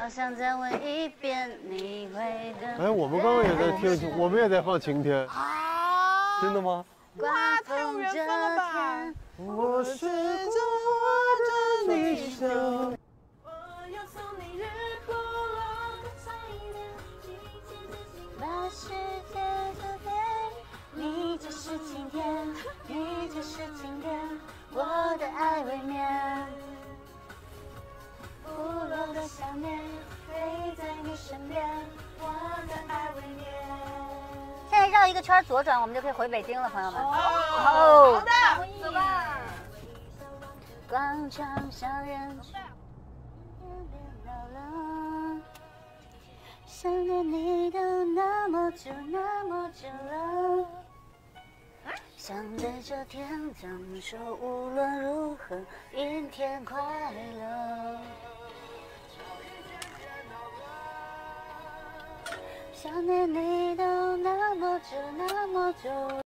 好想再问一遍，你会等。哎，我们刚刚也在听，我们也在放晴天，啊！真的吗？刮太有风这缘分了吧天，我试着握着你手。我要送你日不落的把世界都给你，就是晴天，你就是晴天，我的爱未眠。一个圈左转，我们就可以回北京了，朋友们。哦，好的，走吧。广场上人想念你都那么久那么久了。想对着天讲说，无论如何，阴天快乐。想念你都那。 그.